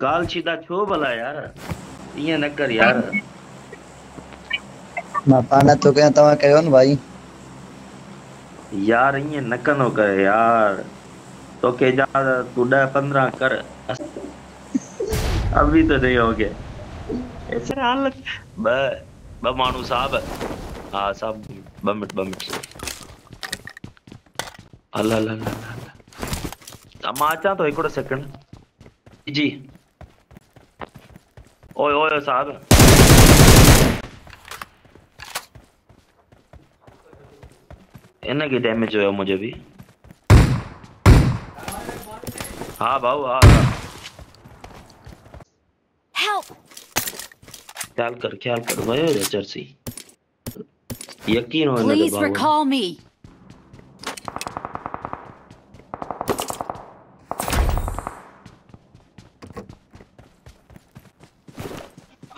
ॻाल्हि सीधा छो भला यार। ईअं न कर यार। माँ पाण थो कयां तव्हां कयो न भाई। यार ईअं न कंदो कर यार। तोखे जा तूं ॾह पंद्रहं कर। अभी तो नहीं हो गया। ऐसे हाल ब ब माण्हू साहब। हा साहब ॿ मिंट ॿ मिंट। हल हल हल हल हल। हा, माँ अचां थो हिकिड़ो सेकंड जी। ओए ओए साहब। हिनखे डैमेज हुयो मुंहिंजो बि हा भाऊ हा हा। ख्याल कर ख्याल कर छा जर्सी। यकीन हो हिन Please recall me.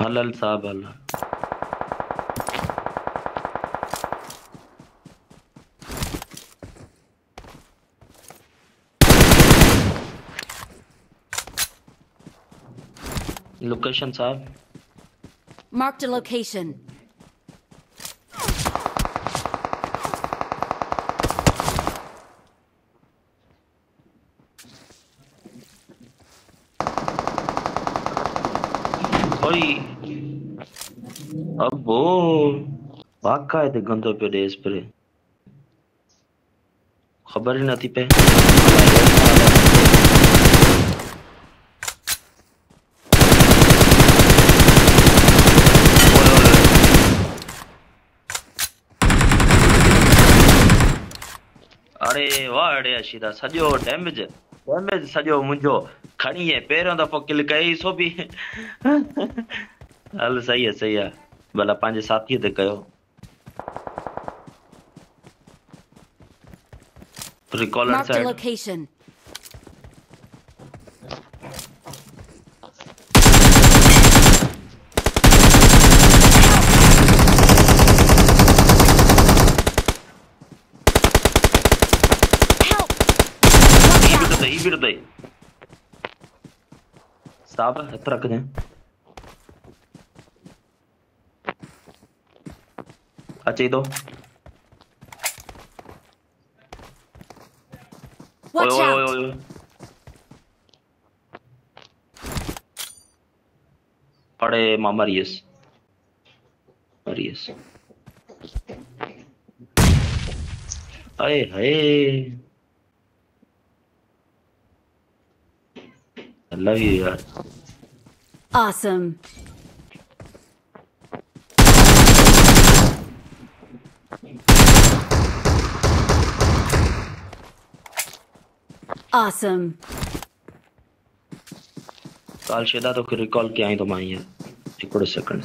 ಹಲ್ಲಲ್ ಸಾಬ್ ಅಲ್ಲ Location, sir. Marked a location. Oi. अबो वाका हिते गंदो पियो ॾे स्प्रे ख़बर ई नथी पए अरे वाह अड़े अशीदा सॼो डैमेज डैमेज सॼो मुंहिंजो खणी ऐं पहिरियों दफ़ो किल कई सो बि हल सही आहे सही आहे भला पाँच साथी ते कयो। रिकॉलर साइड लोकेशन ये भी तो ये भी तो साहब हत रख दे अच्छी दो अरे मामा रियस अरे हे I love you यार awesome. Awesome. काल शेदा तो रिकॉल किया ही तो माई है एक second